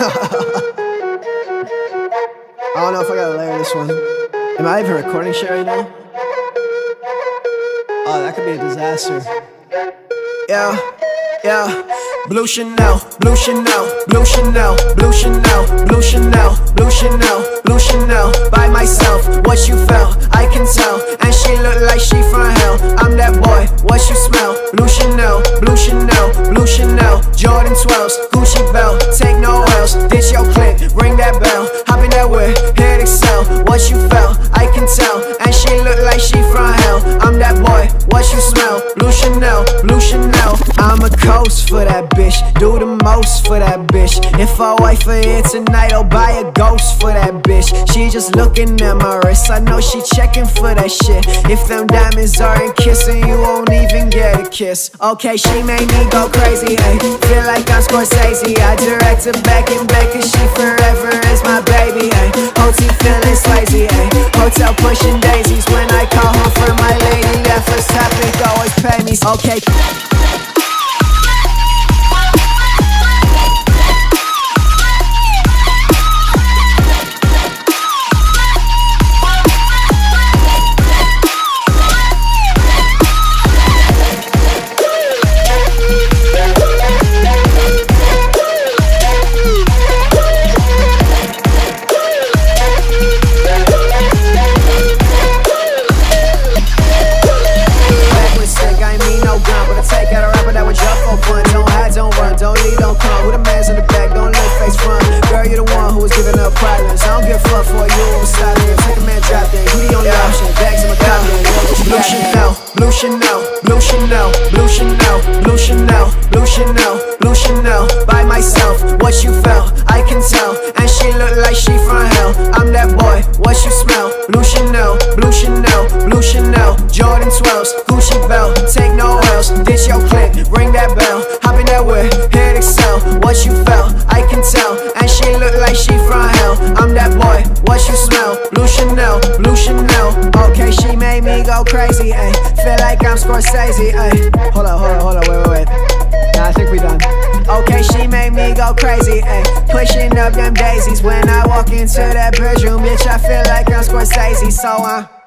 I don't know if I gotta layer this one. Am I even recording shit right now? Oh, that could be a disaster. Yeah, yeah. Bleu Chanel, bleu Chanel, bleu Chanel, bleu Chanel, bleu Chanel, bleu Chanel, bleu Chanel. By myself, what you felt, I can tell. And she look like she from hell. I'm that boy, what you smell? Bleu Chanel, bleu Chanel, bleu Chanel, Jordan 12s, Gucci belt. Bleu Chanel, bleu Chanel. I'm a coast for that bitch, do the most for that bitch. If I wife her here tonight, I'll buy a ghost for that bitch. She just looking at my wrist, I know she checking for that shit. If them diamonds aren't kissing, you won't even get a kiss. Okay, she made me go crazy, hey. Feel like I'm Scorsese, I direct her back and back, cause she forever is my baby, hey. OT feeling slazy, hey. Hotel pushing daisies pay me. Okay. Take out a rapper that would jump for fun. Don't hide, don't run, don't lead, don't come. With a man's in the back, don't let face front. Girl, you're the one who was giving up problems. I don't give a fuck for you, I'm silent. Take a man, drop thing, who the only option? Bags in my coffin, Bleu Chanel, bleu Chanel, bleu Chanel, bleu Chanel, bleu Chanel, bleu Chanel, bleu Chanel. By myself, what you felt, I can tell. And she look like she from hell. I'm that boy, what you smell? Bleu Chanel, bleu Chanel, bleu Chanel, Jordan 12s, like she from hell. I'm that boy, what you smell? Bleu Chanel, bleu Chanel. Okay, she made me go crazy, ayy. Feel like I'm Scorsese, ayy. Hold up, hold up, hold up, wait, wait, wait. Nah, I think we done. Okay, she made me go crazy, ayy. Pushing up them daisies when I walk into that bedroom, bitch. I feel like I'm Scorsese, so uh.